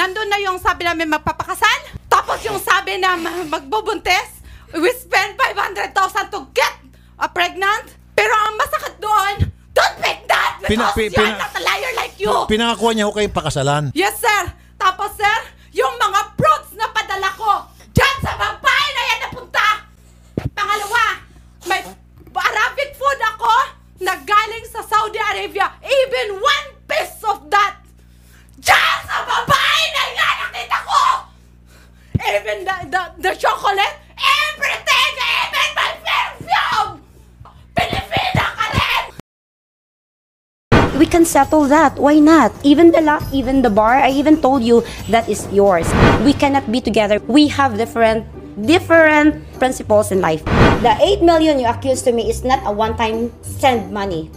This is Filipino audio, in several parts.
nandun na yung sabi namin magpapakasal. Tapos yung sabi na ma- magbubuntis. We spend 500,000 to get a pregnant. Pero ang masakit doon, don't pick that because Pina- pi- you're pina- not a liar like you. Pinangakuha niya ho kayo pakasalan. Yes, sir. Tapos, sir, yung mga the, the, chocolate, everything, even my perfume. We can settle that. Why not? Even the lot, even the bar, I even told you that is yours. We cannot be together. We have different different principles in life. The 8 million you accused to me is not a one-time send money.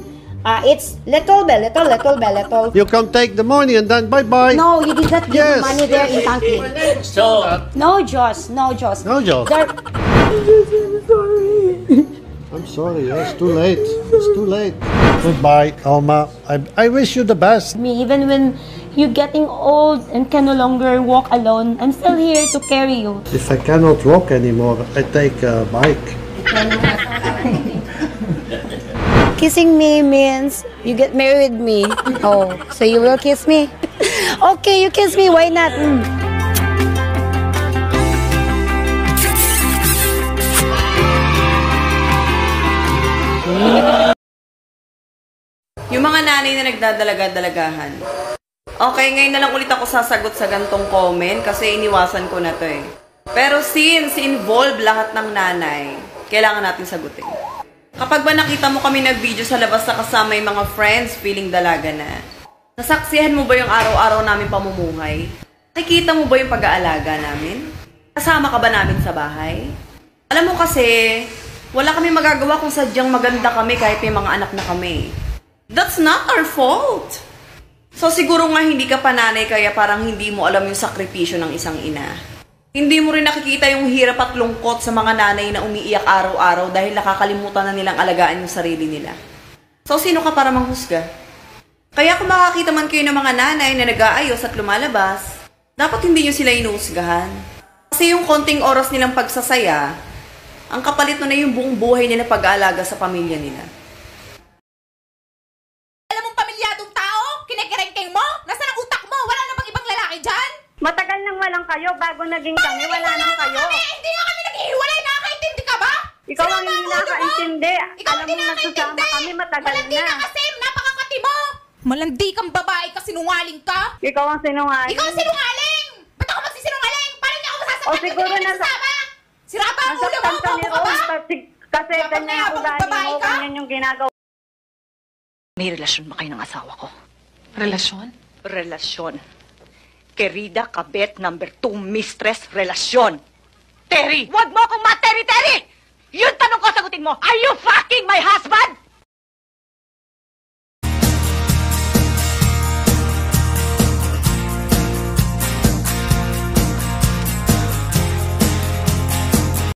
Uh, it's little by little, little by little. You can take the money and then bye bye. No, you did not give Yes. the money there in Tanki. So, No, Joss. No, Joss. No, Joss. There, I'm sorry, it's too late. It's too late. Goodbye, Alma. I, I wish you the best. me, even when you're getting old and can no longer walk alone, I'm still here to carry you. If I cannot walk anymore, I take a bike. Kissing me means you get married with me. Oh, so you will kiss me? okay, you kiss me. Why not? Mm. Yung mga nanay na nagdadalaga-dalagahan. Okay, ngayon na lang ulit ako sasagot sa gantong comment kasi iniwasan ko na to eh. Pero since involved lahat ng nanay, kailangan natin sagutin. Kapag ba nakita mo kami nag-video sa labas na kasama yung mga friends feeling dalaga na, nasaksihan mo ba yung araw-araw namin pamumuhay? Nakikita mo ba yung pag-aalaga namin? Kasama ka ba namin sa bahay? Alam mo kasi, wala kami magagawa kung sadyang maganda kami kahit may mga anak na kami. That's not our fault. So siguro nga hindi ka pananay kaya parang hindi mo alam yung sakripisyo ng isang ina. Hindi mo rin nakikita yung hirap at lungkot sa mga nanay na umiiyak araw-araw dahil nakakalimutan na nilang alagaan yung sarili nila. So sino ka para manghusga? Kaya kung makakita man kayo ng mga nanay na nag-aayos at lumalabas, dapat hindi nyo sila inuusgahan. Kasi yung konting oras nilang pagsasaya, ang kapalit na yung buong buhay nila pag-aalaga sa pamilya nila. Matagal nang walang kayo, bago naging kami, wala nang kayo. Kami, hindi nga kami naghihiwalay. Nakakaintindi ka ba? Ikaw ang hindi nakaintindi. Ikaw Alam ang mo, nakakaintindi. kami matagal Malandi na. ka kasi, napakakati mo. Malandi kang babae ka, sinungaling ka. Ikaw ang sinungaling. Ikaw ang sinungaling. Ba't ako magsisinungaling? Paano niya ako masasaktan? O, siguro ka nasa- nagsasama. Sirapa ang ulo mo, Nasaktan ka ni bobo ka ba? Rose kasi- ganyan ang ugali babae mo, ka? ganyan yung ginagawa. May relasyon ba kayo ng asawa ko? Relasyon? Relasyon. Querida kabet number two mistress relasyon. Terry! Wag mo akong ma-Terry, Terry! Yun tanong ko, sagutin mo. Are you fucking my husband?